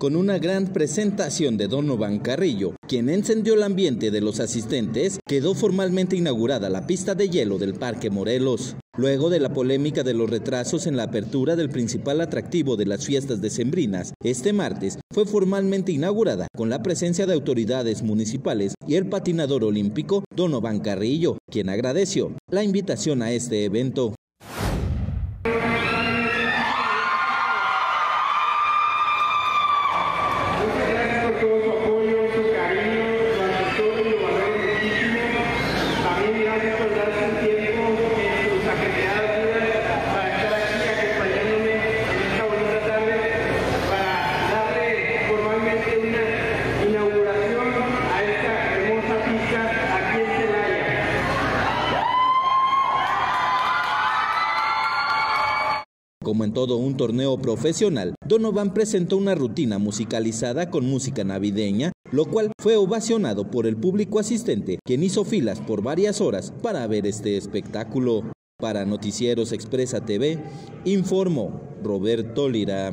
con una gran presentación de Donovan Carrillo, quien encendió el ambiente de los asistentes, quedó formalmente inaugurada la pista de hielo del Parque Morelos. Luego de la polémica de los retrasos en la apertura del principal atractivo de las fiestas decembrinas, este martes fue formalmente inaugurada con la presencia de autoridades municipales y el patinador olímpico Donovan Carrillo, quien agradeció la invitación a este evento. Como en todo un torneo profesional, Donovan presentó una rutina musicalizada con música navideña, lo cual fue ovacionado por el público asistente, quien hizo filas por varias horas para ver este espectáculo. Para Noticieros Expresa TV, informó Roberto Lira.